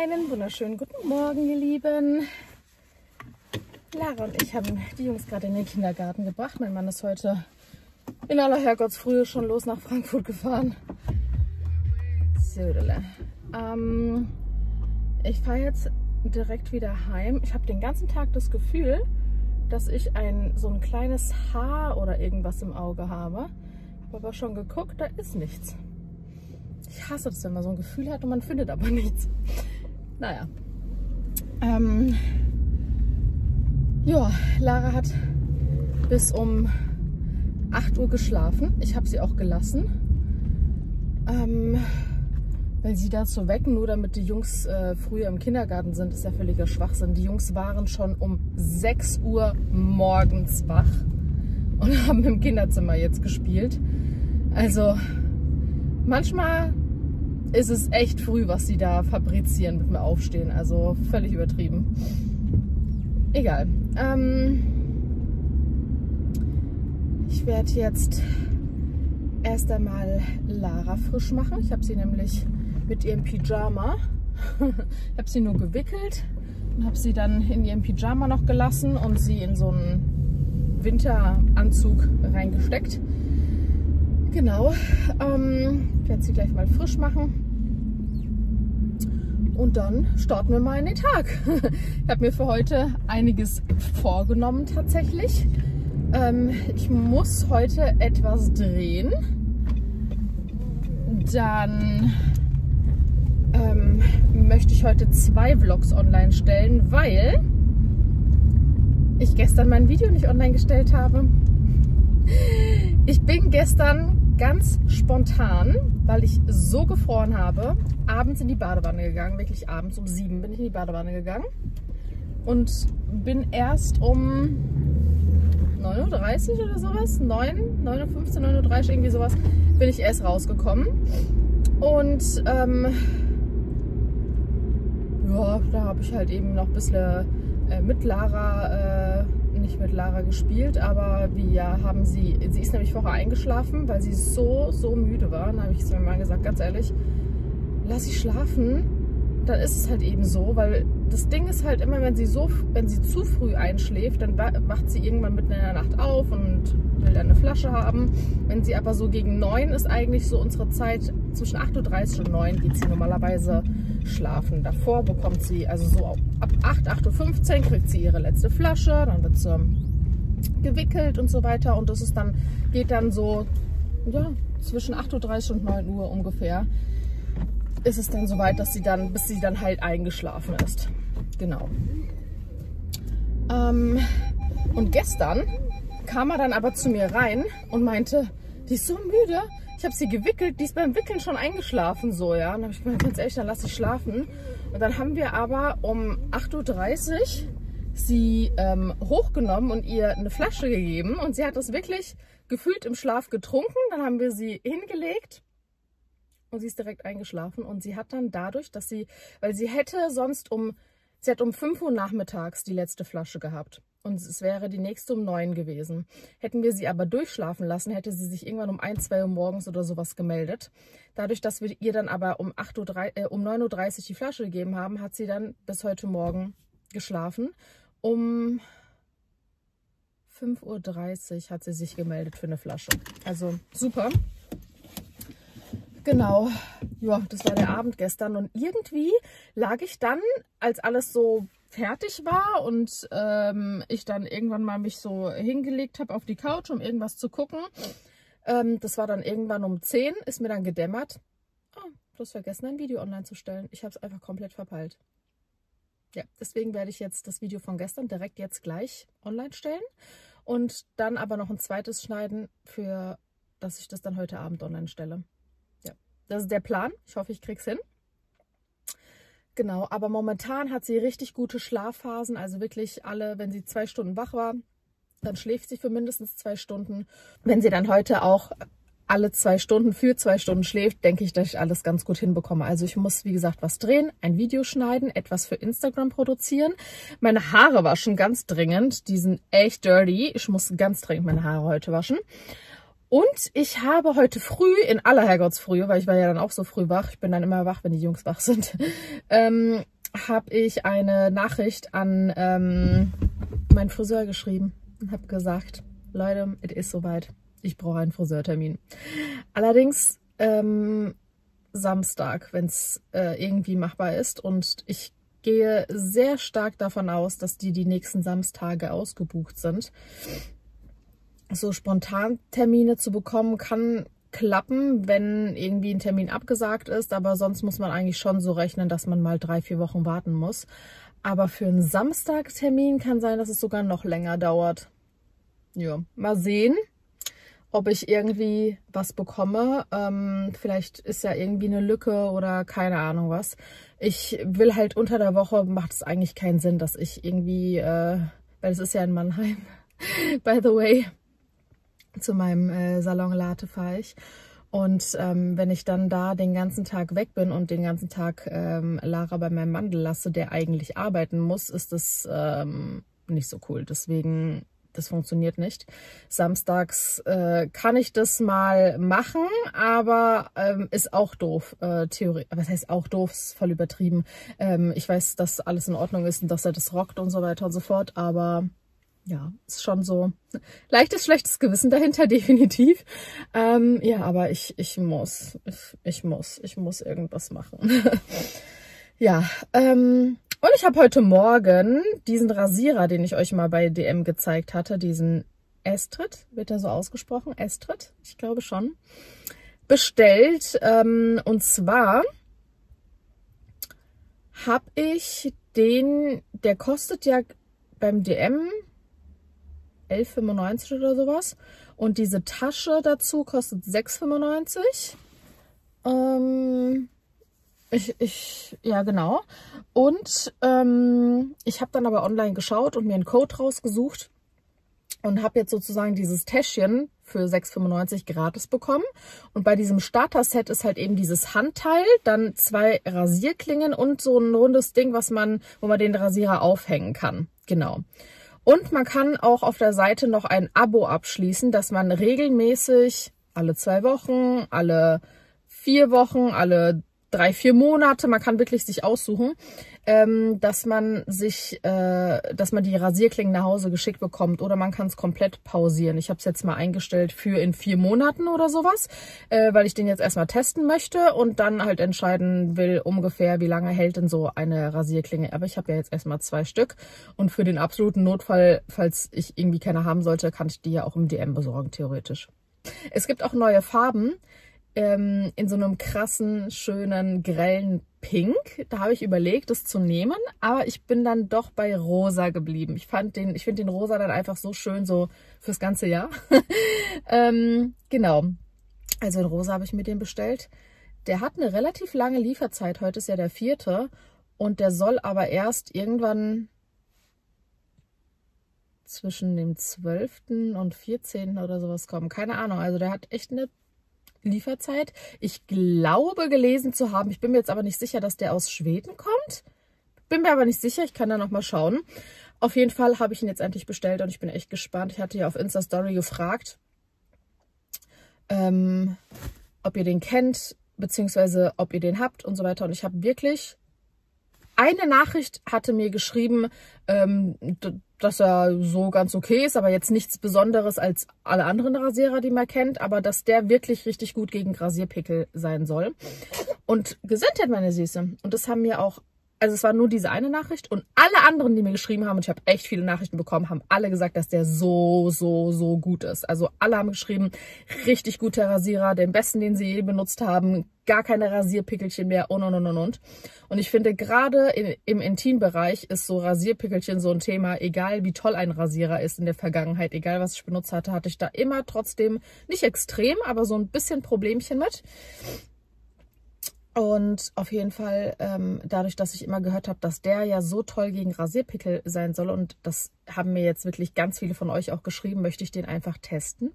Einen wunderschönen guten Morgen, ihr Lieben. Lara und ich haben die Jungs gerade in den Kindergarten gebracht. Mein Mann ist heute in aller Herrgottsfrühe schon los nach Frankfurt gefahren. So, ähm, ich fahre jetzt direkt wieder heim. Ich habe den ganzen Tag das Gefühl, dass ich ein so ein kleines Haar oder irgendwas im Auge habe. Habe aber schon geguckt, da ist nichts. Ich hasse das, wenn man so ein Gefühl hat und man findet aber nichts. Naja. Ähm, ja, Lara hat bis um 8 Uhr geschlafen. Ich habe sie auch gelassen. Ähm, weil sie dazu wecken, nur damit die Jungs äh, früher im Kindergarten sind, ist ja völliger Schwachsinn. Die Jungs waren schon um 6 Uhr morgens wach und haben im Kinderzimmer jetzt gespielt. Also manchmal ist es echt früh, was sie da fabrizieren mit mir aufstehen. Also völlig übertrieben. Egal. Ähm, ich werde jetzt erst einmal Lara frisch machen. Ich habe sie nämlich mit ihrem Pyjama, ich habe sie nur gewickelt und habe sie dann in ihrem Pyjama noch gelassen und sie in so einen Winteranzug reingesteckt. Genau, ähm, ich werde sie gleich mal frisch machen. Und dann starten wir mal in den Tag. ich habe mir für heute einiges vorgenommen tatsächlich. Ähm, ich muss heute etwas drehen. Dann ähm, möchte ich heute zwei Vlogs online stellen, weil ich gestern mein Video nicht online gestellt habe. Ich bin gestern ganz spontan, weil ich so gefroren habe, abends in die Badewanne gegangen. Wirklich abends um sieben bin ich in die Badewanne gegangen. Und bin erst um 9.30 Uhr oder sowas, 9, 9.15 Uhr, 9.30 Uhr, irgendwie sowas, bin ich erst rausgekommen. Und ähm, ja, da habe ich halt eben noch ein bisschen äh, mit Lara äh, nicht mit Lara gespielt, aber wir haben sie, sie ist nämlich vorher eingeschlafen, weil sie so, so müde war. Dann habe ich zu meinem Mann gesagt, ganz ehrlich, lass sie schlafen, dann ist es halt eben so, weil das Ding ist halt immer, wenn sie so, wenn sie zu früh einschläft, dann wacht sie irgendwann mitten in der Nacht auf und will eine Flasche haben. Wenn sie aber so gegen neun ist eigentlich so unsere Zeit, zwischen 8.30 Uhr und 9 geht sie normalerweise schlafen. Davor bekommt sie, also so ab 8, 8.15 Uhr kriegt sie ihre letzte Flasche, dann wird sie gewickelt und so weiter. Und das ist dann, geht dann so, ja, zwischen 8.30 Uhr und 9 Uhr ungefähr ist es dann soweit, dass sie dann, bis sie dann halt eingeschlafen ist. Genau. Ähm, und gestern kam er dann aber zu mir rein und meinte, die ist so müde, ich habe sie gewickelt, die ist beim Wickeln schon eingeschlafen, so, ja. Dann habe ich gemeint, ganz ehrlich, dann lass sie schlafen. Und dann haben wir aber um 8.30 Uhr sie ähm, hochgenommen und ihr eine Flasche gegeben. Und sie hat das wirklich gefühlt im Schlaf getrunken. Dann haben wir sie hingelegt und sie ist direkt eingeschlafen. Und sie hat dann dadurch, dass sie, weil sie hätte sonst um, sie hat um 5 Uhr nachmittags die letzte Flasche gehabt und es wäre die nächste um neun gewesen. Hätten wir sie aber durchschlafen lassen, hätte sie sich irgendwann um ein, zwei Uhr morgens oder sowas gemeldet. Dadurch, dass wir ihr dann aber um, 8 Uhr, äh, um 9.30 Uhr die Flasche gegeben haben, hat sie dann bis heute Morgen geschlafen. Um 5.30 Uhr hat sie sich gemeldet für eine Flasche. Also super. Genau, ja, das war der Abend gestern und irgendwie lag ich dann, als alles so fertig war und ähm, ich dann irgendwann mal mich so hingelegt habe auf die Couch, um irgendwas zu gucken. Ähm, das war dann irgendwann um 10, ist mir dann gedämmert. Oh, hast vergessen, ein Video online zu stellen. Ich habe es einfach komplett verpeilt. Ja, deswegen werde ich jetzt das Video von gestern direkt jetzt gleich online stellen und dann aber noch ein zweites schneiden, für dass ich das dann heute Abend online stelle. Ja, das ist der Plan. Ich hoffe, ich krieg's hin. Genau, aber momentan hat sie richtig gute Schlafphasen. Also wirklich alle, wenn sie zwei Stunden wach war, dann schläft sie für mindestens zwei Stunden. Wenn sie dann heute auch alle zwei Stunden für zwei Stunden schläft, denke ich, dass ich alles ganz gut hinbekomme. Also ich muss, wie gesagt, was drehen, ein Video schneiden, etwas für Instagram produzieren. Meine Haare waschen ganz dringend. Die sind echt dirty. Ich muss ganz dringend meine Haare heute waschen. Und ich habe heute früh, in aller Herrgottsfrühe, weil ich war ja dann auch so früh wach, ich bin dann immer wach, wenn die Jungs wach sind, ähm, habe ich eine Nachricht an ähm, meinen Friseur geschrieben und habe gesagt, Leute, es ist soweit. Ich brauche einen Friseurtermin. Allerdings ähm, Samstag, wenn es äh, irgendwie machbar ist. Und ich gehe sehr stark davon aus, dass die die nächsten Samstage ausgebucht sind so spontan Termine zu bekommen, kann klappen, wenn irgendwie ein Termin abgesagt ist. Aber sonst muss man eigentlich schon so rechnen, dass man mal drei, vier Wochen warten muss. Aber für einen Samstagstermin kann sein, dass es sogar noch länger dauert. Ja, mal sehen, ob ich irgendwie was bekomme. Ähm, vielleicht ist ja irgendwie eine Lücke oder keine Ahnung was. Ich will halt unter der Woche, macht es eigentlich keinen Sinn, dass ich irgendwie, äh, weil es ist ja in Mannheim, by the way, zu meinem äh, Salon Latte fahre ich. Und ähm, wenn ich dann da den ganzen Tag weg bin und den ganzen Tag ähm, Lara bei meinem Mandel lasse, der eigentlich arbeiten muss, ist das ähm, nicht so cool. Deswegen, das funktioniert nicht. Samstags äh, kann ich das mal machen, aber ähm, ist auch doof. Äh, Theorie, was heißt auch doof? Ist voll übertrieben. Ähm, ich weiß, dass alles in Ordnung ist und dass er das rockt und so weiter und so fort, aber ja, ist schon so leichtes, schlechtes Gewissen dahinter, definitiv. Ähm, ja, aber ich, ich muss, ich, ich muss, ich muss irgendwas machen. ja, ähm, und ich habe heute Morgen diesen Rasierer, den ich euch mal bei DM gezeigt hatte, diesen Estrid, wird er so ausgesprochen? Estrid? Ich glaube schon. Bestellt. Ähm, und zwar habe ich den, der kostet ja beim DM 11,95 oder sowas. Und diese Tasche dazu kostet 6,95. Ähm, ich, ich, ja genau. Und ähm, ich habe dann aber online geschaut und mir einen Code rausgesucht und habe jetzt sozusagen dieses Täschchen für 6,95 gratis bekommen. Und bei diesem Starter-Set ist halt eben dieses Handteil, dann zwei Rasierklingen und so ein rundes Ding, was man, wo man den Rasierer aufhängen kann. Genau. Und man kann auch auf der Seite noch ein Abo abschließen, dass man regelmäßig alle zwei Wochen, alle vier Wochen, alle drei, vier Monate, man kann wirklich sich aussuchen, ähm, dass man sich, äh, dass man die Rasierklingen nach Hause geschickt bekommt oder man kann es komplett pausieren. Ich habe es jetzt mal eingestellt für in vier Monaten oder sowas, äh, weil ich den jetzt erstmal testen möchte und dann halt entscheiden will ungefähr, wie lange hält denn so eine Rasierklinge. Aber ich habe ja jetzt erstmal zwei Stück und für den absoluten Notfall, falls ich irgendwie keine haben sollte, kann ich die ja auch im DM besorgen, theoretisch. Es gibt auch neue Farben ähm, in so einem krassen, schönen, grellen Pink. Da habe ich überlegt, das zu nehmen, aber ich bin dann doch bei Rosa geblieben. Ich ich finde den Rosa dann einfach so schön, so fürs ganze Jahr. ähm, genau. Also in Rosa habe ich mir den bestellt. Der hat eine relativ lange Lieferzeit. Heute ist ja der vierte. Und der soll aber erst irgendwann zwischen dem 12. und 14. oder sowas kommen. Keine Ahnung. Also der hat echt eine Lieferzeit. Ich glaube gelesen zu haben, ich bin mir jetzt aber nicht sicher, dass der aus Schweden kommt. Bin mir aber nicht sicher, ich kann da nochmal schauen. Auf jeden Fall habe ich ihn jetzt endlich bestellt und ich bin echt gespannt. Ich hatte ja auf Insta-Story gefragt, ähm, ob ihr den kennt, beziehungsweise ob ihr den habt und so weiter. Und ich habe wirklich eine Nachricht hatte mir geschrieben, ähm, dass er so ganz okay ist, aber jetzt nichts Besonderes als alle anderen Rasierer, die man kennt, aber dass der wirklich richtig gut gegen Rasierpickel sein soll. Und gesendet, meine Süße. Und das haben mir auch also es war nur diese eine Nachricht und alle anderen, die mir geschrieben haben, und ich habe echt viele Nachrichten bekommen, haben alle gesagt, dass der so, so, so gut ist. Also alle haben geschrieben, richtig guter Rasierer, den besten, den sie je benutzt haben, gar keine Rasierpickelchen mehr und, und, und, und, und. Und ich finde, gerade in, im Intimbereich ist so Rasierpickelchen so ein Thema, egal wie toll ein Rasierer ist in der Vergangenheit, egal was ich benutzt hatte, hatte ich da immer trotzdem, nicht extrem, aber so ein bisschen Problemchen mit. Und auf jeden Fall, ähm, dadurch, dass ich immer gehört habe, dass der ja so toll gegen Rasierpickel sein soll und das haben mir jetzt wirklich ganz viele von euch auch geschrieben, möchte ich den einfach testen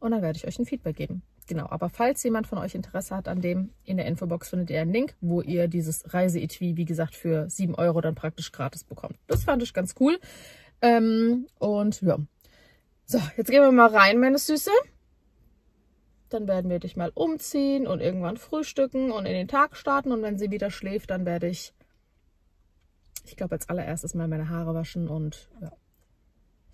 und dann werde ich euch ein Feedback geben. Genau, aber falls jemand von euch Interesse hat an dem, in der Infobox findet ihr einen Link, wo ihr dieses Reiseetui, wie gesagt, für 7 Euro dann praktisch gratis bekommt. Das fand ich ganz cool. Ähm, und ja, so, jetzt gehen wir mal rein, meine Süße. Dann werden wir dich mal umziehen und irgendwann frühstücken und in den Tag starten. Und wenn sie wieder schläft, dann werde ich, ich glaube, als allererstes mal meine Haare waschen und ja.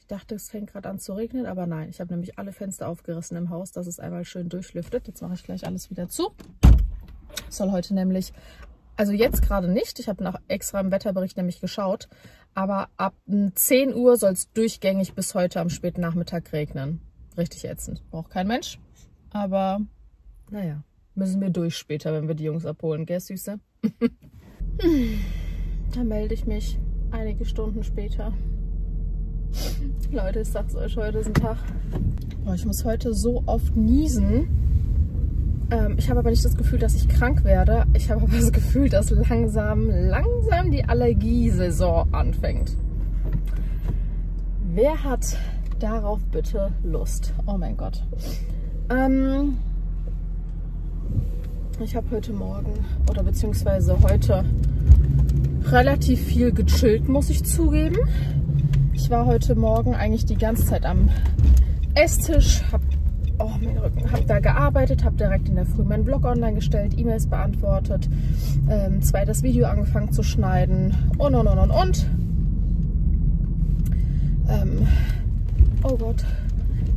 Ich dachte, es fängt gerade an zu regnen, aber nein. Ich habe nämlich alle Fenster aufgerissen im Haus, dass es einmal schön durchlüftet. Jetzt mache ich gleich alles wieder zu. soll heute nämlich also jetzt gerade nicht. Ich habe nach extra im Wetterbericht nämlich geschaut. Aber ab 10 Uhr soll es durchgängig bis heute am späten Nachmittag regnen. Richtig ätzend. Braucht kein Mensch. Aber naja, müssen wir durch später, wenn wir die Jungs abholen, gell, Süße? da melde ich mich einige Stunden später. Leute, ich sag's euch, heute ist ein Tag. Boah, ich muss heute so oft niesen. Ähm, ich habe aber nicht das Gefühl, dass ich krank werde. Ich habe aber das Gefühl, dass langsam, langsam die Allergiesaison anfängt. Wer hat darauf bitte Lust? Oh mein Gott. Ähm, ich habe heute Morgen oder beziehungsweise heute relativ viel gechillt, muss ich zugeben. Ich war heute Morgen eigentlich die ganze Zeit am Esstisch, habe oh, mein da gearbeitet, habe direkt in der Früh meinen Blog online gestellt, E-Mails beantwortet, ähm, zweites Video angefangen zu schneiden und und und und und. Ähm, oh Gott.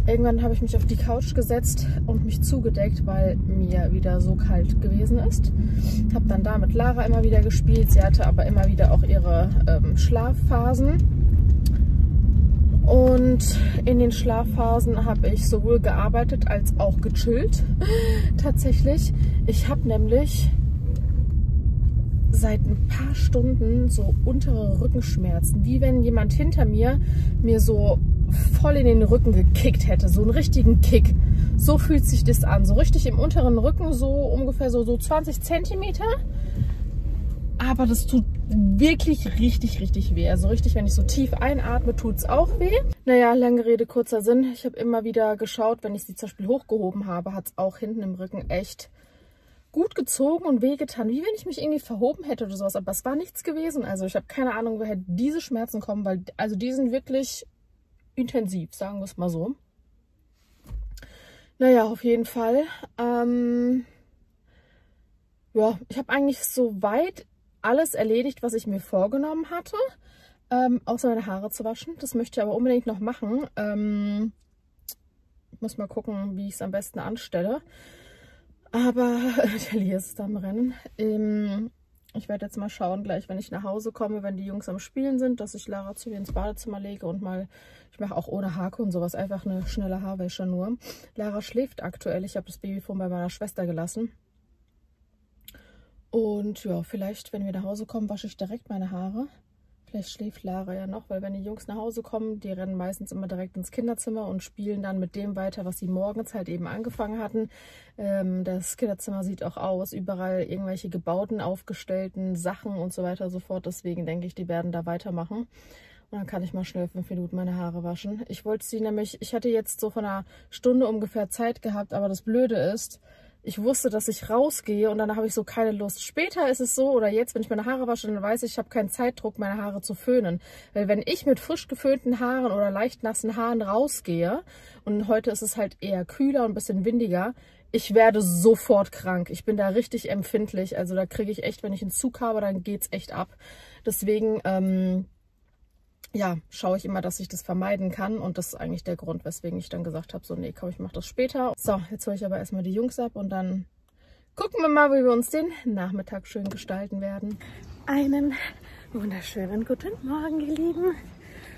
Irgendwann habe ich mich auf die Couch gesetzt und mich zugedeckt, weil mir wieder so kalt gewesen ist. Habe dann da mit Lara immer wieder gespielt. Sie hatte aber immer wieder auch ihre ähm, Schlafphasen. Und in den Schlafphasen habe ich sowohl gearbeitet als auch gechillt. Tatsächlich. Ich habe nämlich seit ein paar Stunden so untere Rückenschmerzen. Wie wenn jemand hinter mir mir so voll in den Rücken gekickt hätte. So einen richtigen Kick. So fühlt sich das an. So richtig im unteren Rücken, so ungefähr so, so 20 Zentimeter. Aber das tut wirklich richtig, richtig weh. Also richtig, wenn ich so tief einatme, tut es auch weh. Naja, lange Rede, kurzer Sinn. Ich habe immer wieder geschaut, wenn ich sie zum Beispiel hochgehoben habe, hat es auch hinten im Rücken echt gut gezogen und wehgetan, wie wenn ich mich irgendwie verhoben hätte oder sowas. Aber es war nichts gewesen. Also ich habe keine Ahnung, woher diese Schmerzen kommen, weil also die sind wirklich intensiv, sagen wir es mal so. Naja, auf jeden Fall. Ähm, ja, ich habe eigentlich so weit alles erledigt, was ich mir vorgenommen hatte. Ähm, außer meine Haare zu waschen. Das möchte ich aber unbedingt noch machen. Ähm, ich muss mal gucken, wie ich es am besten anstelle. Aber der Lia ist am Rennen. Ähm, ich werde jetzt mal schauen, gleich wenn ich nach Hause komme, wenn die Jungs am Spielen sind, dass ich Lara zu ihr ins Badezimmer lege und mal, ich mache auch ohne Hake und sowas, einfach eine schnelle Haarwäsche nur. Lara schläft aktuell, ich habe das Babyfon bei meiner Schwester gelassen. Und ja, vielleicht, wenn wir nach Hause kommen, wasche ich direkt meine Haare. Vielleicht schläft Lara ja noch, weil wenn die Jungs nach Hause kommen, die rennen meistens immer direkt ins Kinderzimmer und spielen dann mit dem weiter, was sie morgens halt eben angefangen hatten. Ähm, das Kinderzimmer sieht auch aus, überall irgendwelche gebauten, aufgestellten Sachen und so weiter und so fort. Deswegen denke ich, die werden da weitermachen. Und dann kann ich mal schnell fünf Minuten meine Haare waschen. Ich wollte sie nämlich, ich hatte jetzt so von einer Stunde ungefähr Zeit gehabt, aber das Blöde ist, ich wusste, dass ich rausgehe und dann habe ich so keine Lust. Später ist es so, oder jetzt, wenn ich meine Haare wasche, dann weiß ich, ich habe keinen Zeitdruck, meine Haare zu föhnen. Weil wenn ich mit frisch geföhnten Haaren oder leicht nassen Haaren rausgehe, und heute ist es halt eher kühler und ein bisschen windiger, ich werde sofort krank. Ich bin da richtig empfindlich. Also da kriege ich echt, wenn ich einen Zug habe, dann geht's echt ab. Deswegen, ähm, ja, schaue ich immer, dass ich das vermeiden kann. Und das ist eigentlich der Grund, weswegen ich dann gesagt habe, so, nee, komm, ich mache das später. So, jetzt hole ich aber erstmal die Jungs ab und dann gucken wir mal, wie wir uns den Nachmittag schön gestalten werden. Einen wunderschönen guten Morgen, ihr Lieben.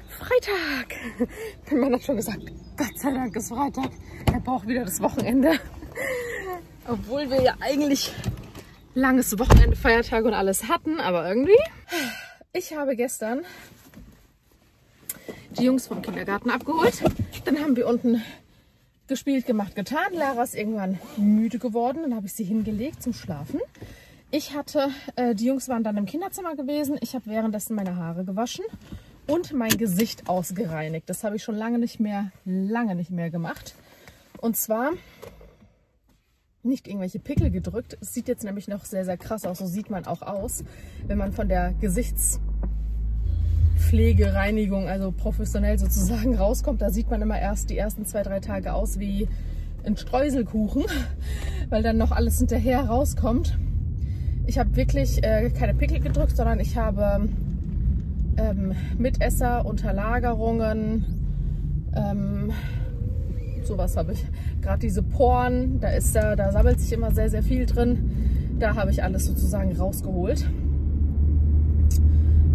Freitag. Mein Mann hat schon gesagt, Gott sei Dank ist Freitag. Er braucht wieder das Wochenende. Obwohl wir ja eigentlich langes Wochenende, Feiertag und alles hatten, aber irgendwie. Ich habe gestern die Jungs vom Kindergarten abgeholt. Dann haben wir unten gespielt, gemacht, getan. Lara ist irgendwann müde geworden. Dann habe ich sie hingelegt zum Schlafen. Ich hatte, äh, die Jungs waren dann im Kinderzimmer gewesen. Ich habe währenddessen meine Haare gewaschen und mein Gesicht ausgereinigt. Das habe ich schon lange nicht mehr, lange nicht mehr gemacht. Und zwar nicht irgendwelche Pickel gedrückt. Es sieht jetzt nämlich noch sehr, sehr krass aus. So sieht man auch aus, wenn man von der Gesichts Pflegereinigung, also professionell sozusagen rauskommt, da sieht man immer erst die ersten zwei, drei Tage aus wie ein Streuselkuchen, weil dann noch alles hinterher rauskommt. Ich habe wirklich äh, keine Pickel gedrückt, sondern ich habe ähm, Mitesser, Unterlagerungen, ähm, sowas habe ich. Gerade diese Poren, da ist da, da sammelt sich immer sehr, sehr viel drin. Da habe ich alles sozusagen rausgeholt.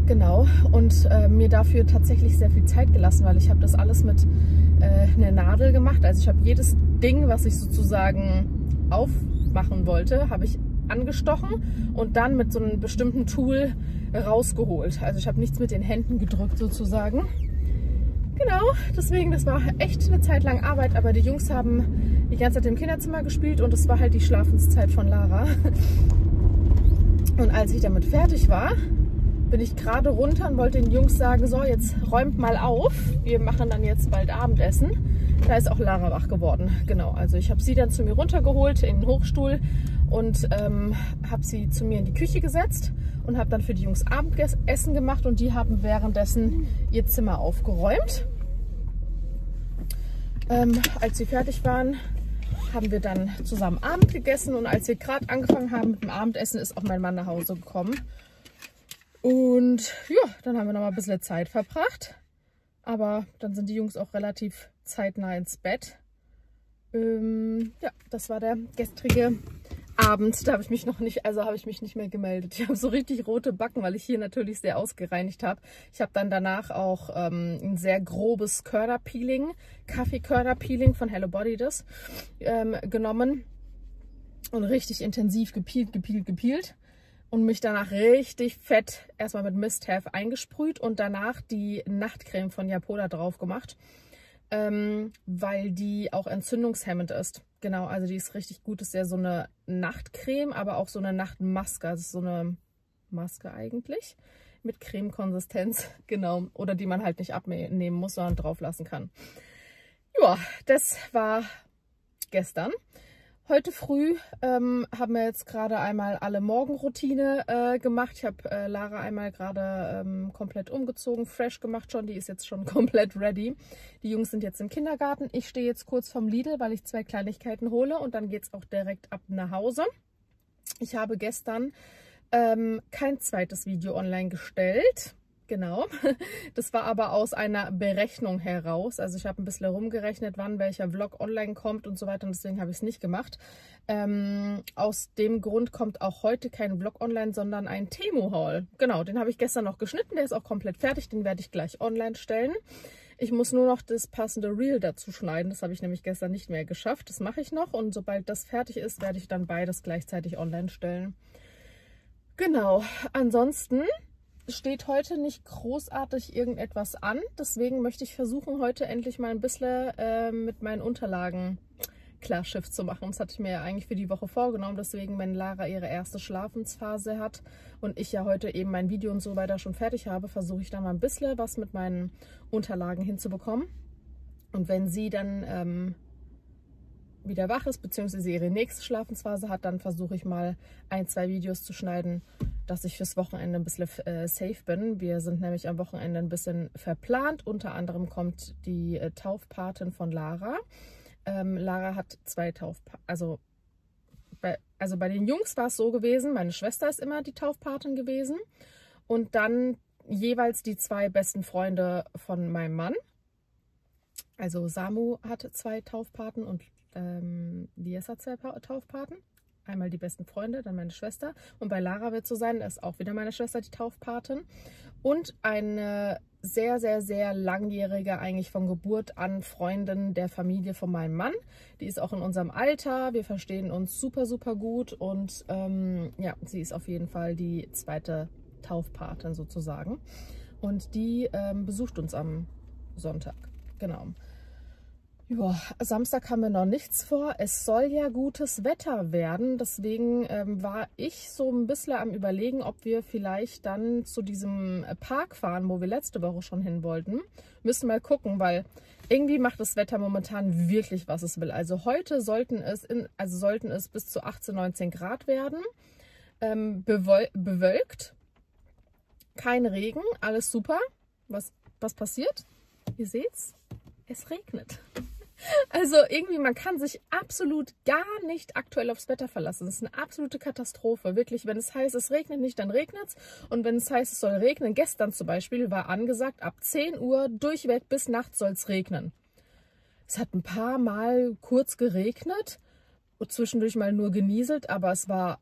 Genau, und äh, mir dafür tatsächlich sehr viel Zeit gelassen, weil ich habe das alles mit äh, einer Nadel gemacht. Also ich habe jedes Ding, was ich sozusagen aufmachen wollte, habe ich angestochen und dann mit so einem bestimmten Tool rausgeholt. Also ich habe nichts mit den Händen gedrückt sozusagen. Genau, deswegen, das war echt eine Zeit lang Arbeit, aber die Jungs haben die ganze Zeit im Kinderzimmer gespielt und es war halt die Schlafenszeit von Lara. Und als ich damit fertig war, bin ich gerade runter und wollte den Jungs sagen, so jetzt räumt mal auf, wir machen dann jetzt bald Abendessen. Da ist auch Lara wach geworden, genau. Also ich habe sie dann zu mir runtergeholt in den Hochstuhl und ähm, habe sie zu mir in die Küche gesetzt und habe dann für die Jungs Abendessen gemacht und die haben währenddessen ihr Zimmer aufgeräumt. Ähm, als sie fertig waren, haben wir dann zusammen Abend gegessen und als wir gerade angefangen haben mit dem Abendessen, ist auch mein Mann nach Hause gekommen. Und ja, dann haben wir noch mal ein bisschen Zeit verbracht. Aber dann sind die Jungs auch relativ zeitnah ins Bett. Ähm, ja, das war der gestrige Abend, da habe ich mich noch nicht, also habe ich mich nicht mehr gemeldet. Ich habe so richtig rote Backen, weil ich hier natürlich sehr ausgereinigt habe. Ich habe dann danach auch ähm, ein sehr grobes Körnerpeeling, Kaffeekörnerpeeling von Hello Body das ähm, genommen und richtig intensiv gepielt, gepielt, gepielt und mich danach richtig fett erstmal mit Mist Have eingesprüht und danach die Nachtcreme von Japoda drauf gemacht ähm, weil die auch entzündungshemmend ist. Genau, also die ist richtig gut. Ist ja so eine Nachtcreme, aber auch so eine Nachtmaske. Also so eine Maske eigentlich mit Cremekonsistenz, genau. Oder die man halt nicht abnehmen muss, sondern drauf lassen kann. Ja, das war gestern. Heute früh ähm, haben wir jetzt gerade einmal alle Morgenroutine äh, gemacht. Ich habe äh, Lara einmal gerade ähm, komplett umgezogen, fresh gemacht schon. Die ist jetzt schon komplett ready. Die Jungs sind jetzt im Kindergarten. Ich stehe jetzt kurz vom Lidl, weil ich zwei Kleinigkeiten hole und dann geht es auch direkt ab nach Hause. Ich habe gestern ähm, kein zweites Video online gestellt. Genau, das war aber aus einer Berechnung heraus. Also ich habe ein bisschen herumgerechnet, wann welcher Vlog online kommt und so weiter und deswegen habe ich es nicht gemacht. Ähm, aus dem Grund kommt auch heute kein Vlog online, sondern ein Temo-Haul. Genau, den habe ich gestern noch geschnitten, der ist auch komplett fertig, den werde ich gleich online stellen. Ich muss nur noch das passende Reel dazu schneiden, das habe ich nämlich gestern nicht mehr geschafft. Das mache ich noch und sobald das fertig ist, werde ich dann beides gleichzeitig online stellen. Genau, ansonsten steht heute nicht großartig irgendetwas an. Deswegen möchte ich versuchen, heute endlich mal ein bisschen äh, mit meinen Unterlagen Klarschiff zu machen. Das hatte ich mir ja eigentlich für die Woche vorgenommen. Deswegen, wenn Lara ihre erste Schlafensphase hat und ich ja heute eben mein Video und so weiter schon fertig habe, versuche ich da mal ein bisschen was mit meinen Unterlagen hinzubekommen. Und wenn sie dann ähm, wieder wach ist, beziehungsweise ihre nächste Schlafensphase hat, dann versuche ich mal ein, zwei Videos zu schneiden, dass ich fürs Wochenende ein bisschen äh, safe bin. Wir sind nämlich am Wochenende ein bisschen verplant. Unter anderem kommt die äh, Taufpatin von Lara. Ähm, Lara hat zwei Taufpaten, also bei, also bei den Jungs war es so gewesen, meine Schwester ist immer die Taufpatin gewesen und dann jeweils die zwei besten Freunde von meinem Mann. Also Samu hat zwei Taufpaten und ähm, Lies hat zwei Taufpaten einmal die besten Freunde, dann meine Schwester. Und bei Lara wird so sein, ist auch wieder meine Schwester die Taufpatin. Und eine sehr, sehr, sehr langjährige, eigentlich von Geburt an Freundin der Familie von meinem Mann. Die ist auch in unserem Alter. Wir verstehen uns super, super gut. Und ähm, ja, sie ist auf jeden Fall die zweite Taufpatin sozusagen. Und die ähm, besucht uns am Sonntag. Genau. Ja, Samstag haben wir noch nichts vor. Es soll ja gutes Wetter werden. Deswegen ähm, war ich so ein bisschen am überlegen, ob wir vielleicht dann zu diesem Park fahren, wo wir letzte Woche schon hin wollten. Müssen mal gucken, weil irgendwie macht das Wetter momentan wirklich, was es will. Also heute sollten es, in, also sollten es bis zu 18, 19 Grad werden. Ähm, bewölkt. Kein Regen, alles super. Was, was passiert? Ihr seht's, es regnet. Also irgendwie, man kann sich absolut gar nicht aktuell aufs Wetter verlassen. Das ist eine absolute Katastrophe. Wirklich, wenn es heißt, es regnet nicht, dann regnet es. Und wenn es heißt, es soll regnen, gestern zum Beispiel war angesagt, ab 10 Uhr durchweg bis nachts soll es regnen. Es hat ein paar Mal kurz geregnet und zwischendurch mal nur genieselt, aber es war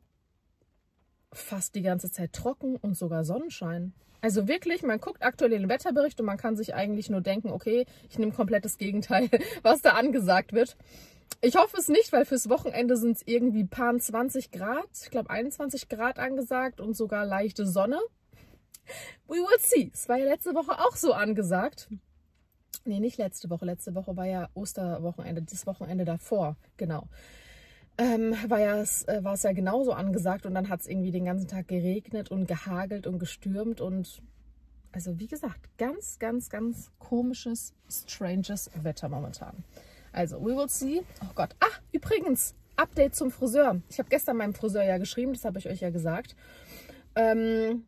fast die ganze Zeit trocken und sogar Sonnenschein. Also wirklich, man guckt aktuell den Wetterbericht und man kann sich eigentlich nur denken, okay, ich nehme komplett das Gegenteil, was da angesagt wird. Ich hoffe es nicht, weil fürs Wochenende sind es irgendwie paar 20 Grad, ich glaube 21 Grad angesagt und sogar leichte Sonne. We will see. Es war ja letzte Woche auch so angesagt. Nee, nicht letzte Woche. Letzte Woche war ja Osterwochenende, das Wochenende davor, genau ähm, war, ja, äh, es ja genauso angesagt und dann hat es irgendwie den ganzen Tag geregnet und gehagelt und gestürmt und also wie gesagt, ganz, ganz, ganz komisches, stranges Wetter momentan. Also, we will see. Oh Gott. Ah, übrigens, Update zum Friseur. Ich habe gestern meinem Friseur ja geschrieben, das habe ich euch ja gesagt. Ähm,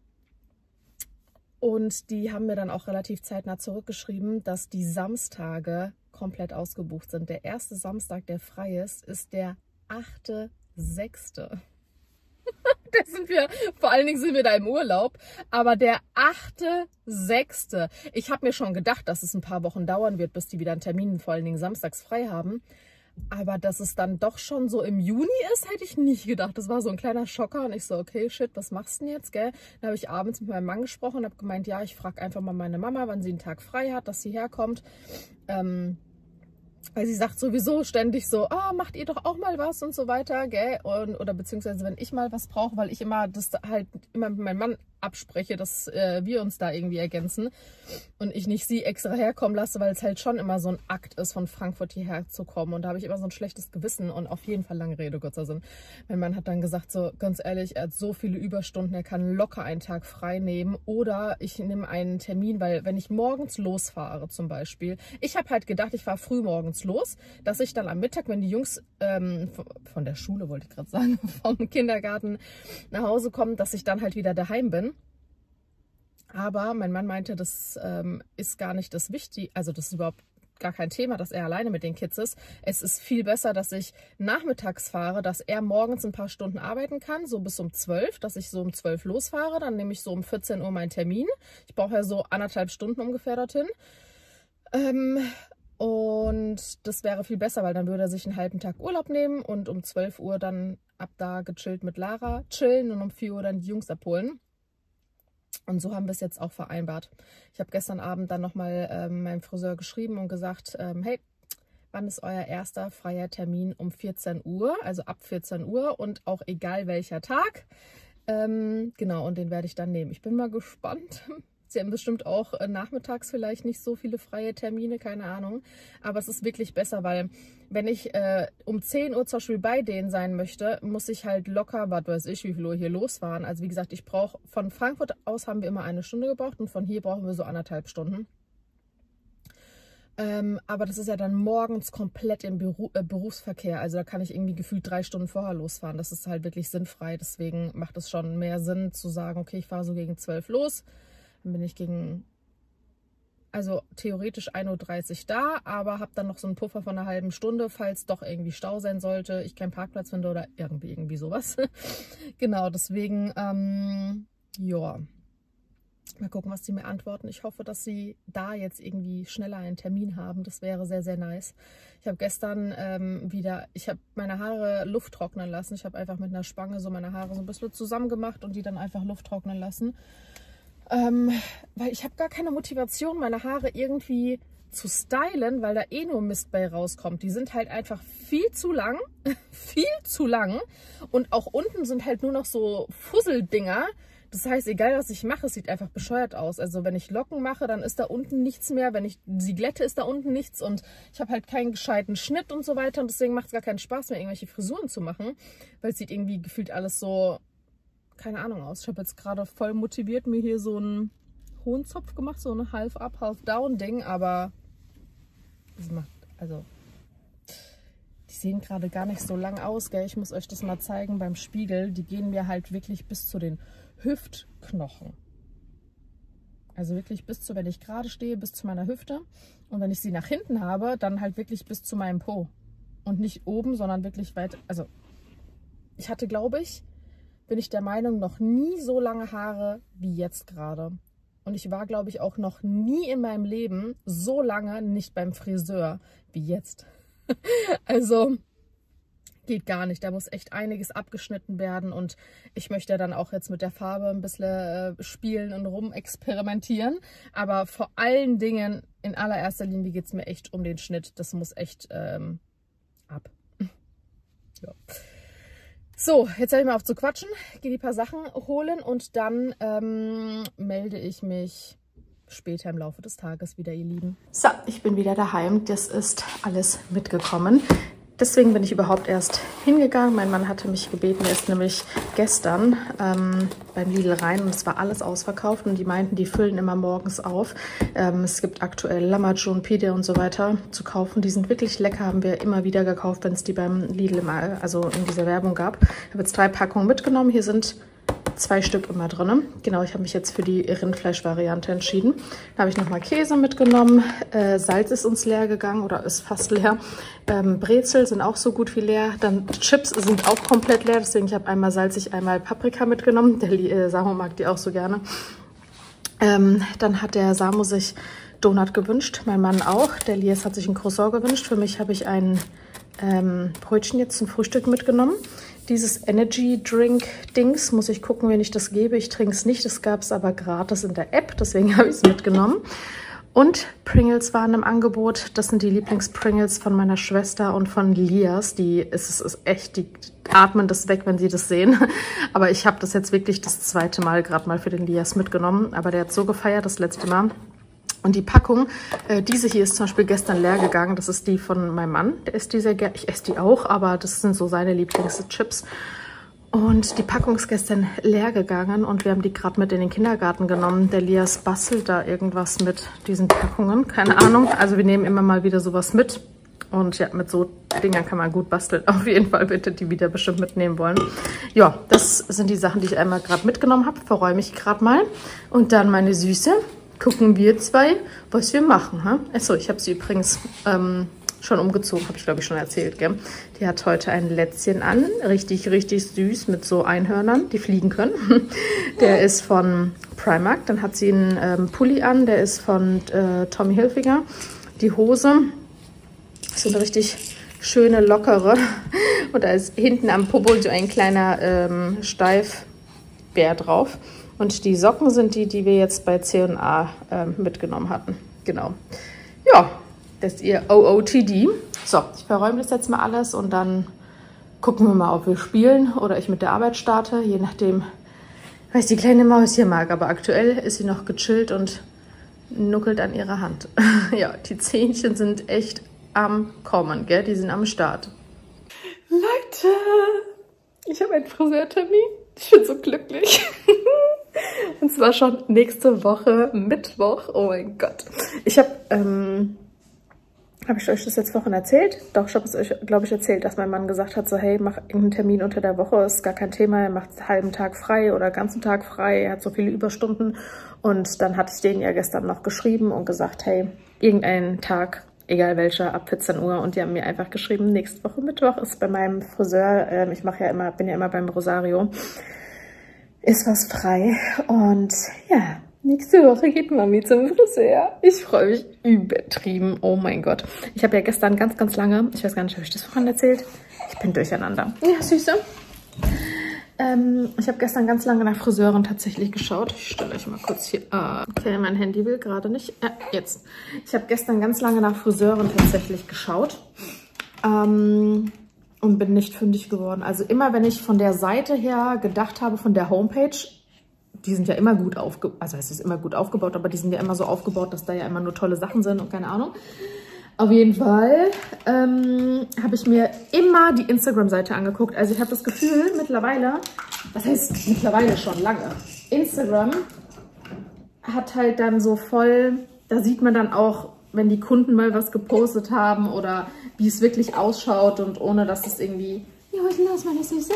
und die haben mir dann auch relativ zeitnah zurückgeschrieben, dass die Samstage komplett ausgebucht sind. Der erste Samstag, der frei ist, ist der 8.6. da sind wir, vor allen Dingen sind wir da im Urlaub. Aber der 8.6. Ich habe mir schon gedacht, dass es ein paar Wochen dauern wird, bis die wieder einen Termin, vor allen Dingen samstags frei haben. Aber dass es dann doch schon so im Juni ist, hätte ich nicht gedacht. Das war so ein kleiner Schocker und ich so, okay, shit, was machst du denn jetzt, gell? Dann habe ich abends mit meinem Mann gesprochen und habe gemeint, ja, ich frage einfach mal meine Mama, wann sie einen Tag frei hat, dass sie herkommt. Ähm, weil sie sagt sowieso ständig so, ah, macht ihr doch auch mal was und so weiter, gell? Und, oder beziehungsweise wenn ich mal was brauche, weil ich immer das halt immer mit meinem Mann abspreche, dass äh, wir uns da irgendwie ergänzen und ich nicht sie extra herkommen lasse, weil es halt schon immer so ein Akt ist, von Frankfurt hierher zu kommen. Und da habe ich immer so ein schlechtes Gewissen und auf jeden Fall lange Rede, sei Dank. Mein Mann hat dann gesagt, so ganz ehrlich, er hat so viele Überstunden, er kann locker einen Tag frei nehmen oder ich nehme einen Termin, weil wenn ich morgens losfahre zum Beispiel, ich habe halt gedacht, ich fahre früh morgens los, dass ich dann am Mittag, wenn die Jungs ähm, von der Schule, wollte ich gerade sagen, vom Kindergarten nach Hause kommen, dass ich dann halt wieder daheim bin. Aber mein Mann meinte, das ähm, ist gar nicht das Wichtige, also das ist überhaupt gar kein Thema, dass er alleine mit den Kids ist. Es ist viel besser, dass ich nachmittags fahre, dass er morgens ein paar Stunden arbeiten kann, so bis um 12, dass ich so um 12 losfahre. Dann nehme ich so um 14 Uhr meinen Termin. Ich brauche ja so anderthalb Stunden ungefähr dorthin. Ähm, und das wäre viel besser, weil dann würde er sich einen halben Tag Urlaub nehmen und um 12 Uhr dann ab da gechillt mit Lara chillen und um 4 Uhr dann die Jungs abholen. Und so haben wir es jetzt auch vereinbart. Ich habe gestern Abend dann nochmal ähm, meinem Friseur geschrieben und gesagt, ähm, hey, wann ist euer erster freier Termin um 14 Uhr, also ab 14 Uhr und auch egal welcher Tag. Ähm, genau, und den werde ich dann nehmen. Ich bin mal gespannt, Sie haben bestimmt auch äh, nachmittags vielleicht nicht so viele freie Termine, keine Ahnung. Aber es ist wirklich besser, weil wenn ich äh, um 10 Uhr zum Beispiel bei denen sein möchte, muss ich halt locker, was weiß ich, wie viel Uhr hier losfahren. Also wie gesagt, ich brauche, von Frankfurt aus haben wir immer eine Stunde gebraucht und von hier brauchen wir so anderthalb Stunden. Ähm, aber das ist ja dann morgens komplett im Beru äh, Berufsverkehr. Also da kann ich irgendwie gefühlt drei Stunden vorher losfahren. Das ist halt wirklich sinnfrei. Deswegen macht es schon mehr Sinn zu sagen, okay, ich fahre so gegen 12 los dann bin ich gegen, also theoretisch 1.30 Uhr da, aber habe dann noch so einen Puffer von einer halben Stunde, falls doch irgendwie Stau sein sollte, ich keinen Parkplatz finde oder irgendwie, irgendwie sowas. genau, deswegen, ähm, ja. Mal gucken, was die mir antworten. Ich hoffe, dass sie da jetzt irgendwie schneller einen Termin haben. Das wäre sehr, sehr nice. Ich habe gestern ähm, wieder, ich habe meine Haare Luft trocknen lassen. Ich habe einfach mit einer Spange so meine Haare so ein bisschen zusammen gemacht und die dann einfach Luft trocknen lassen. Ähm, weil ich habe gar keine Motivation, meine Haare irgendwie zu stylen, weil da eh nur Mist bei rauskommt. Die sind halt einfach viel zu lang, viel zu lang und auch unten sind halt nur noch so Fusseldinger. Das heißt, egal was ich mache, es sieht einfach bescheuert aus. Also wenn ich Locken mache, dann ist da unten nichts mehr. Wenn ich sie glätte, ist da unten nichts und ich habe halt keinen gescheiten Schnitt und so weiter und deswegen macht es gar keinen Spaß mehr, irgendwelche Frisuren zu machen, weil es sieht irgendwie gefühlt alles so keine Ahnung aus. Ich habe jetzt gerade voll motiviert mir hier so einen hohen Zopf gemacht, so ein Half-Up, Half-Down-Ding, aber das macht, also, die sehen gerade gar nicht so lang aus, gell? Ich muss euch das mal zeigen beim Spiegel. Die gehen mir halt wirklich bis zu den Hüftknochen. Also wirklich bis zu, wenn ich gerade stehe, bis zu meiner Hüfte. Und wenn ich sie nach hinten habe, dann halt wirklich bis zu meinem Po. Und nicht oben, sondern wirklich weit. Also ich hatte, glaube ich, bin ich der Meinung, noch nie so lange Haare wie jetzt gerade. Und ich war, glaube ich, auch noch nie in meinem Leben so lange nicht beim Friseur wie jetzt. also geht gar nicht. Da muss echt einiges abgeschnitten werden und ich möchte dann auch jetzt mit der Farbe ein bisschen äh, spielen und rumexperimentieren. Aber vor allen Dingen, in allererster Linie geht es mir echt um den Schnitt. Das muss echt ähm, ab. ja. So, jetzt höre ich mal auf zu quatschen, gehe die paar Sachen holen und dann ähm, melde ich mich später im Laufe des Tages wieder, ihr Lieben. So, ich bin wieder daheim. Das ist alles mitgekommen. Deswegen bin ich überhaupt erst hingegangen. Mein Mann hatte mich gebeten, er ist nämlich gestern ähm, beim Lidl rein und es war alles ausverkauft und die meinten, die füllen immer morgens auf. Ähm, es gibt aktuell Lammertschon, Pide und so weiter zu kaufen. Die sind wirklich lecker, haben wir immer wieder gekauft, wenn es die beim Lidl mal, also in dieser Werbung gab. Ich habe jetzt drei Packungen mitgenommen. Hier sind zwei Stück immer drin. Genau, ich habe mich jetzt für die Rindfleisch-Variante entschieden. Da habe ich nochmal Käse mitgenommen. Äh, Salz ist uns leer gegangen oder ist fast leer. Ähm, Brezel sind auch so gut wie leer. Dann Chips sind auch komplett leer. Deswegen ich habe einmal salzig, einmal Paprika mitgenommen. Der äh, Samu mag die auch so gerne. Ähm, dann hat der Samu sich Donut gewünscht. Mein Mann auch. Der Lies hat sich ein Croissant gewünscht. Für mich habe ich ein ähm, Brötchen jetzt zum Frühstück mitgenommen. Dieses Energy Drink Dings muss ich gucken, wenn ich das gebe. Ich trinke es nicht, das gab es aber gratis in der App, deswegen habe ich es mitgenommen. Und Pringles waren im Angebot. Das sind die Lieblings-Pringles von meiner Schwester und von Lias. Die ist, ist, ist echt, die atmen das weg, wenn sie das sehen. Aber ich habe das jetzt wirklich das zweite Mal gerade mal für den Lias mitgenommen. Aber der hat so gefeiert das letzte Mal. Und die Packung, äh, diese hier ist zum Beispiel gestern leer gegangen. Das ist die von meinem Mann. Der isst die sehr gerne. Ich esse die auch, aber das sind so seine Lieblingschips. Und die Packung ist gestern leer gegangen und wir haben die gerade mit in den Kindergarten genommen. Der Lias bastelt da irgendwas mit diesen Packungen. Keine Ahnung. Also wir nehmen immer mal wieder sowas mit. Und ja, mit so Dingern kann man gut basteln. Auf jeden Fall bitte die wieder bestimmt mitnehmen wollen. Ja, das sind die Sachen, die ich einmal gerade mitgenommen habe. Verräume ich gerade mal. Und dann meine Süße gucken wir zwei, was wir machen. Ha? Achso, ich habe sie übrigens ähm, schon umgezogen, habe ich glaube ich schon erzählt. Gell? Die hat heute ein Lätzchen an, richtig, richtig süß mit so Einhörnern, die fliegen können. Der ist von Primark. Dann hat sie einen ähm, Pulli an, der ist von äh, Tommy Hilfiger. Die Hose ist eine richtig schöne, lockere. Und da ist hinten am Popo so ein kleiner ähm, Steifbär drauf. Und die Socken sind die, die wir jetzt bei C&A äh, mitgenommen hatten. Genau. Ja, das ist ihr OOTD. So, ich verräume das jetzt mal alles und dann gucken wir mal, ob wir spielen oder ich mit der Arbeit starte. Je nachdem, was die kleine Maus hier mag. Aber aktuell ist sie noch gechillt und nuckelt an ihrer Hand. ja, die Zähnchen sind echt am Kommen, gell? Die sind am Start. Leute, ich habe einen Friseurtermin. Ich bin so glücklich. Und zwar schon nächste Woche Mittwoch. Oh mein Gott. Ich habe, ähm, habe ich euch das jetzt vorhin erzählt? Doch, ich habe es euch, glaube ich, erzählt, dass mein Mann gesagt hat, so hey, mach irgendeinen Termin unter der Woche, ist gar kein Thema. Er macht einen halben Tag frei oder ganzen Tag frei. Er hat so viele Überstunden. Und dann hatte ich denen ja gestern noch geschrieben und gesagt, hey, irgendeinen Tag egal welcher, ab 14 Uhr. Und die haben mir einfach geschrieben, nächste Woche Mittwoch ist bei meinem Friseur, ähm, ich mache ja immer, bin ja immer beim Rosario, ist was frei. Und ja, nächste Woche geht Mami zum Friseur. Ich freue mich übertrieben. Oh mein Gott. Ich habe ja gestern ganz, ganz lange, ich weiß gar nicht, habe ich das vorhin erzählt? Ich bin durcheinander. Ja, Süße. Ähm, ich habe gestern ganz lange nach Friseuren tatsächlich geschaut. Ich stelle euch mal kurz hier... Ah, okay, mein Handy will gerade nicht. Äh, jetzt. Ich habe gestern ganz lange nach Friseuren tatsächlich geschaut. Ähm, und bin nicht fündig geworden. Also immer, wenn ich von der Seite her gedacht habe, von der Homepage, die sind ja immer gut aufgebaut, also es ist immer gut aufgebaut, aber die sind ja immer so aufgebaut, dass da ja immer nur tolle Sachen sind und keine Ahnung. Auf jeden Fall ähm, habe ich mir immer die Instagram-Seite angeguckt. Also ich habe das Gefühl mittlerweile, was heißt mittlerweile schon lange, Instagram hat halt dann so voll, da sieht man dann auch, wenn die Kunden mal was gepostet haben oder wie es wirklich ausschaut und ohne, dass es irgendwie... Ja, was ist los, meine Süße?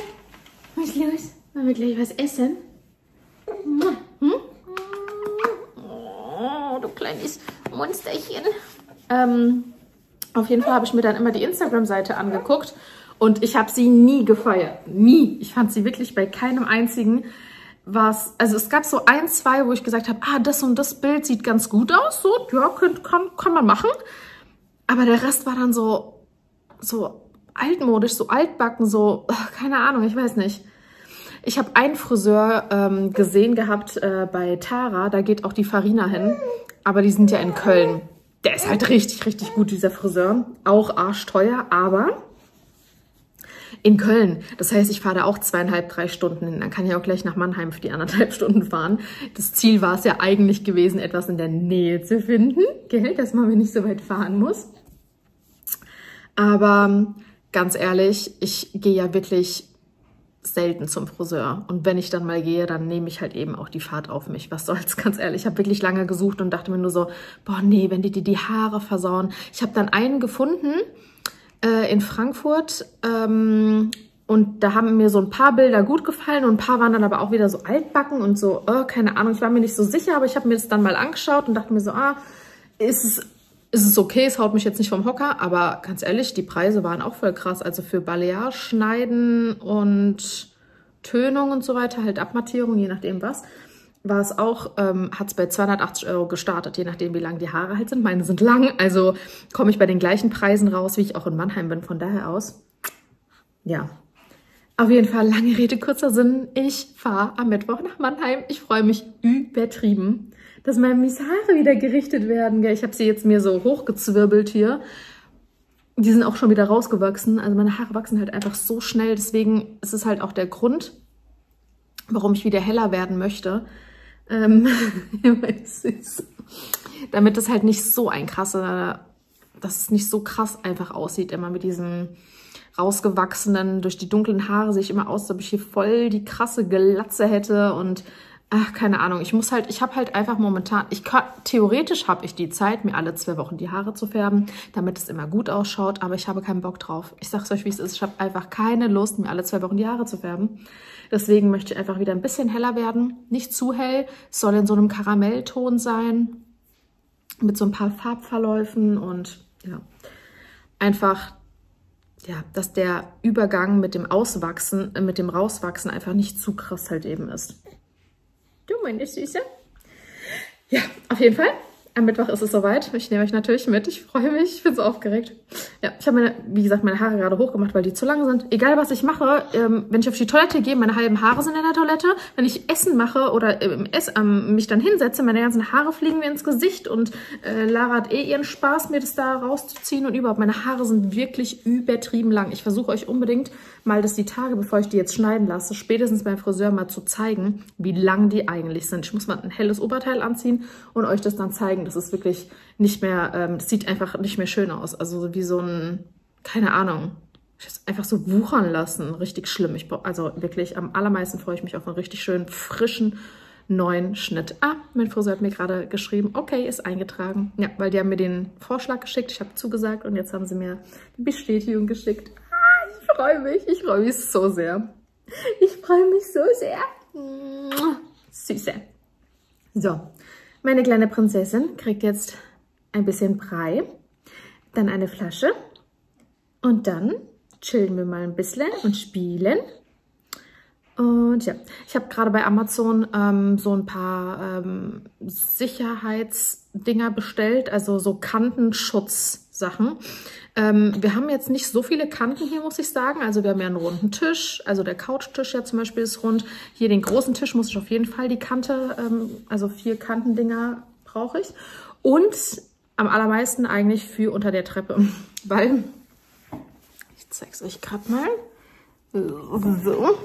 Was ist los? Wollen wir gleich was essen? Hm? Oh, du kleines Monsterchen. Ähm, auf jeden Fall habe ich mir dann immer die Instagram-Seite angeguckt und ich habe sie nie gefeiert. Nie. Ich fand sie wirklich bei keinem einzigen was, also es gab so ein, zwei, wo ich gesagt habe, ah, das und das Bild sieht ganz gut aus, so, ja, kann, kann, kann man machen. Aber der Rest war dann so, so altmodisch, so altbacken, so, keine Ahnung, ich weiß nicht. Ich habe einen Friseur ähm, gesehen gehabt äh, bei Tara, da geht auch die Farina hin, aber die sind ja in Köln. Der ist halt richtig, richtig gut, dieser Friseur. Auch arschteuer, aber in Köln. Das heißt, ich fahre da auch zweieinhalb, drei Stunden hin. Dann kann ich auch gleich nach Mannheim für die anderthalb Stunden fahren. Das Ziel war es ja eigentlich gewesen, etwas in der Nähe zu finden, gell? dass man mir nicht so weit fahren muss. Aber ganz ehrlich, ich gehe ja wirklich selten zum Friseur. Und wenn ich dann mal gehe, dann nehme ich halt eben auch die Fahrt auf mich. Was soll's, ganz ehrlich. Ich habe wirklich lange gesucht und dachte mir nur so, boah, nee, wenn die dir die Haare versauen. Ich habe dann einen gefunden äh, in Frankfurt ähm, und da haben mir so ein paar Bilder gut gefallen und ein paar waren dann aber auch wieder so altbacken und so, oh, keine Ahnung, ich war mir nicht so sicher, aber ich habe mir das dann mal angeschaut und dachte mir so, ah, ist es, ist es okay, es haut mich jetzt nicht vom Hocker, aber ganz ehrlich, die Preise waren auch voll krass. Also für Balearschneiden und Tönung und so weiter, halt Abmattierung, je nachdem was, war es auch, ähm, hat es bei 280 Euro gestartet, je nachdem, wie lang die Haare halt sind. Meine sind lang, also komme ich bei den gleichen Preisen raus, wie ich auch in Mannheim bin, von daher aus. Ja, auf jeden Fall, lange Rede, kurzer Sinn. Ich fahre am Mittwoch nach Mannheim. Ich freue mich übertrieben, dass meine Mies Haare wieder gerichtet werden. Ich habe sie jetzt mir so hochgezwirbelt hier. Die sind auch schon wieder rausgewachsen. Also meine Haare wachsen halt einfach so schnell. Deswegen ist es halt auch der Grund, warum ich wieder heller werden möchte. Ähm, damit es halt nicht so ein krasser, dass es nicht so krass einfach aussieht, immer mit diesen rausgewachsenen, durch die dunklen Haare sehe ich immer aus, als ob ich hier voll die krasse Glatze hätte und ach, keine Ahnung. Ich muss halt, ich habe halt einfach momentan, ich kann, theoretisch habe ich die Zeit, mir alle zwei Wochen die Haare zu färben, damit es immer gut ausschaut, aber ich habe keinen Bock drauf. Ich sag's euch, wie es ist. Ich habe einfach keine Lust, mir alle zwei Wochen die Haare zu färben. Deswegen möchte ich einfach wieder ein bisschen heller werden. Nicht zu hell. Es soll in so einem Karamellton sein. Mit so ein paar Farbverläufen und ja, einfach, ja, dass der Übergang mit dem Auswachsen, äh, mit dem Rauswachsen einfach nicht zu krass halt eben ist. Meine Süße. Ja, auf jeden Fall. Am Mittwoch ist es soweit. Ich nehme euch natürlich mit. Ich freue mich. Ich bin so aufgeregt. Ja, ich habe meine, wie gesagt, meine Haare gerade hochgemacht, weil die zu lang sind. Egal, was ich mache, ähm, wenn ich auf die Toilette gehe, meine halben Haare sind in der Toilette. Wenn ich Essen mache oder im Ess, ähm, mich dann hinsetze, meine ganzen Haare fliegen mir ins Gesicht und äh, Lara hat eh ihren Spaß, mir das da rauszuziehen und überhaupt. Meine Haare sind wirklich übertrieben lang. Ich versuche euch unbedingt mal das die Tage, bevor ich die jetzt schneiden lasse, spätestens beim Friseur mal zu zeigen, wie lang die eigentlich sind. Ich muss mal ein helles Oberteil anziehen und euch das dann zeigen. Das ist wirklich nicht mehr, ähm, das sieht einfach nicht mehr schön aus. Also wie so ein, keine Ahnung, ich habe einfach so wuchern lassen. Richtig schlimm. Ich, also wirklich, am allermeisten freue ich mich auf einen richtig schönen, frischen, neuen Schnitt. Ah, mein Friseur hat mir gerade geschrieben, okay, ist eingetragen. Ja, weil die haben mir den Vorschlag geschickt, ich habe zugesagt und jetzt haben sie mir die Bestätigung geschickt freue mich. Ich freue mich so sehr. Ich freue mich so sehr. Süße. So, meine kleine Prinzessin kriegt jetzt ein bisschen Brei, dann eine Flasche und dann chillen wir mal ein bisschen und spielen. Und ja, ich habe gerade bei Amazon ähm, so ein paar ähm, Sicherheitsdinger bestellt, also so Kantenschutzsachen. Ähm, wir haben jetzt nicht so viele Kanten hier, muss ich sagen. Also wir haben ja einen runden Tisch, also der Couchtisch ja zum Beispiel ist rund. Hier den großen Tisch muss ich auf jeden Fall die Kante, ähm, also vier Kantendinger brauche ich. Und am allermeisten eigentlich für unter der Treppe, weil, ich zeige es euch gerade mal, so.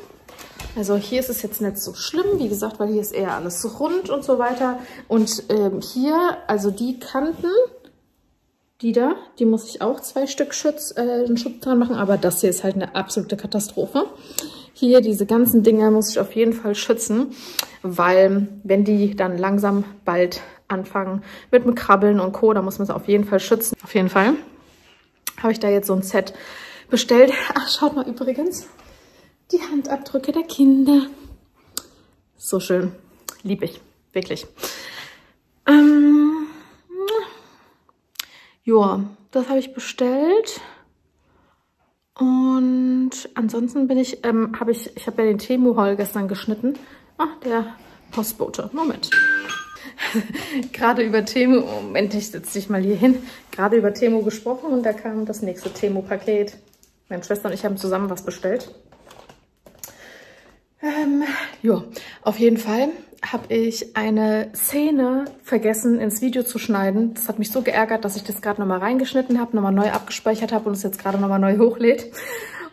Also hier ist es jetzt nicht so schlimm, wie gesagt, weil hier ist eher alles rund und so weiter. Und ähm, hier, also die Kanten, die da, die muss ich auch zwei Stück Schutz, äh, Schutz dran machen, aber das hier ist halt eine absolute Katastrophe. Hier, diese ganzen Dinger muss ich auf jeden Fall schützen, weil wenn die dann langsam bald anfangen mit dem Krabbeln und Co., da muss man sie auf jeden Fall schützen. Auf jeden Fall habe ich da jetzt so ein Set bestellt. Ach, schaut mal übrigens, die Handabdrücke der Kinder. So schön, lieb ich, wirklich. Ähm, Ja, das habe ich bestellt. Und ansonsten bin ich, ähm, habe ich, ich habe ja den Temu-Haul gestern geschnitten. Ah, der Postbote. Moment. Gerade über Temu, Moment, ich setze dich mal hier hin. Gerade über Temu gesprochen und da kam das nächste Temu-Paket. Meine Schwester und ich haben zusammen was bestellt. Ähm, ja, auf jeden Fall habe ich eine Szene vergessen ins Video zu schneiden. Das hat mich so geärgert, dass ich das gerade nochmal reingeschnitten habe, nochmal neu abgespeichert habe und es jetzt gerade nochmal neu hochlädt.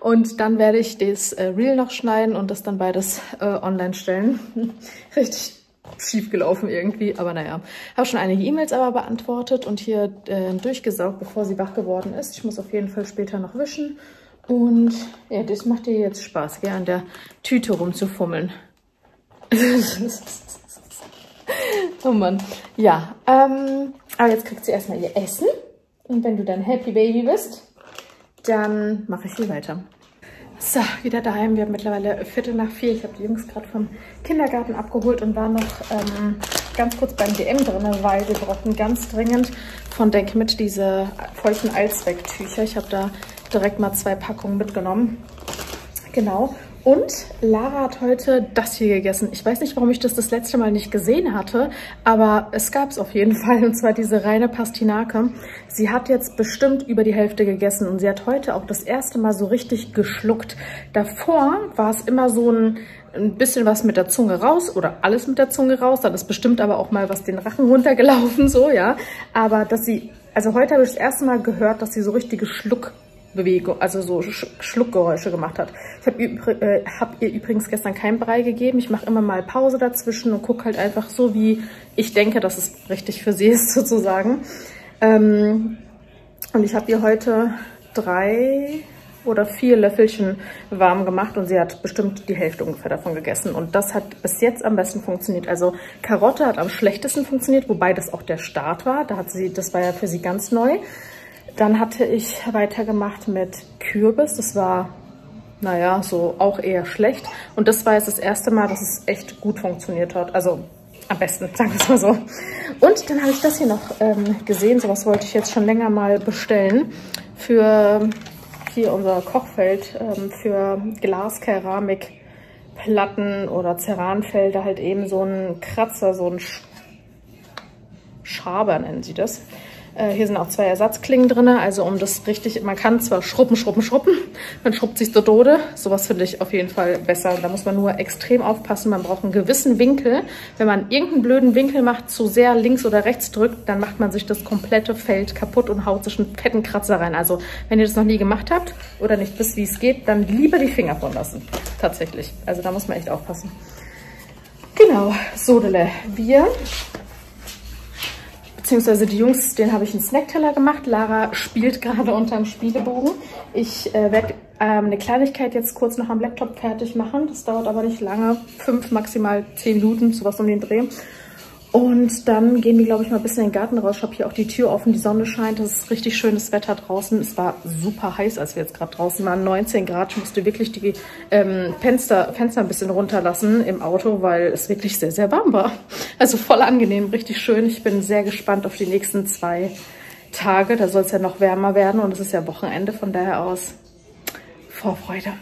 Und dann werde ich das äh, Reel noch schneiden und das dann beides äh, online stellen. Richtig schief gelaufen irgendwie, aber naja. Habe schon einige E-Mails aber beantwortet und hier äh, durchgesaugt, bevor sie wach geworden ist. Ich muss auf jeden Fall später noch wischen. Und ja, das macht ihr jetzt Spaß, hier an der Tüte rumzufummeln. oh Mann. Ja, ähm, aber jetzt kriegt sie erstmal ihr Essen. Und wenn du dann Happy Baby bist, dann mache ich hier weiter. So, wieder daheim. Wir haben mittlerweile Viertel nach vier. Ich habe die Jungs gerade vom Kindergarten abgeholt und war noch ähm, ganz kurz beim DM drin, weil wir brauchten ganz dringend von Denk mit diese feuchten Allzwecktücher. Ich habe da direkt mal zwei Packungen mitgenommen. Genau. Und Lara hat heute das hier gegessen. Ich weiß nicht, warum ich das das letzte Mal nicht gesehen hatte, aber es gab es auf jeden Fall, und zwar diese reine Pastinake. Sie hat jetzt bestimmt über die Hälfte gegessen und sie hat heute auch das erste Mal so richtig geschluckt. Davor war es immer so ein, ein bisschen was mit der Zunge raus oder alles mit der Zunge raus. Dann ist bestimmt aber auch mal was den Rachen runtergelaufen, so, ja. Aber dass sie, also heute habe ich das erste Mal gehört, dass sie so richtige Schluck Bewegung, also so Schluckgeräusche gemacht hat. Ich habe äh, hab ihr übrigens gestern kein Brei gegeben. Ich mache immer mal Pause dazwischen und gucke halt einfach so, wie ich denke, dass es richtig für sie ist, sozusagen. Ähm, und ich habe ihr heute drei oder vier Löffelchen warm gemacht und sie hat bestimmt die Hälfte ungefähr davon gegessen. Und das hat bis jetzt am besten funktioniert. Also Karotte hat am schlechtesten funktioniert, wobei das auch der Start war. Da hat sie, das war ja für sie ganz neu. Dann hatte ich weitergemacht mit Kürbis. Das war, naja, so auch eher schlecht. Und das war jetzt das erste Mal, dass es echt gut funktioniert hat. Also am besten, sagen wir es mal so. Und dann habe ich das hier noch ähm, gesehen. Sowas wollte ich jetzt schon länger mal bestellen. Für hier unser Kochfeld, ähm, für Glaskeramikplatten oder Ceranfelder halt eben so ein Kratzer, so ein Schaber nennen sie das. Äh, hier sind auch zwei Ersatzklingen drin, also um das richtig, man kann zwar schruppen, schruppen, schruppen, man schrubbt sich zur Tode. Sowas finde ich auf jeden Fall besser. Da muss man nur extrem aufpassen, man braucht einen gewissen Winkel. Wenn man irgendeinen blöden Winkel macht, zu sehr links oder rechts drückt, dann macht man sich das komplette Feld kaputt und haut sich einen fetten Kratzer rein. Also wenn ihr das noch nie gemacht habt oder nicht wisst, wie es geht, dann lieber die Finger von lassen. Tatsächlich. Also da muss man echt aufpassen. Genau, Sodele. Wir beziehungsweise die Jungs, den habe ich einen Snackteller gemacht. Lara spielt gerade unterm Spielebogen. Ich äh, werde ähm, eine Kleinigkeit jetzt kurz noch am Laptop fertig machen. Das dauert aber nicht lange, fünf, maximal zehn Minuten, sowas um den Dreh. Und dann gehen wir, glaube ich, mal ein bisschen in den Garten raus. Ich habe hier auch die Tür offen, die Sonne scheint. Es ist richtig schönes Wetter draußen. Es war super heiß, als wir jetzt gerade draußen waren. 19 Grad. Ich musste wirklich die ähm, Fenster, Fenster ein bisschen runterlassen im Auto, weil es wirklich sehr, sehr warm war. Also voll angenehm, richtig schön. Ich bin sehr gespannt auf die nächsten zwei Tage. Da soll es ja noch wärmer werden und es ist ja Wochenende. Von daher aus Vorfreude.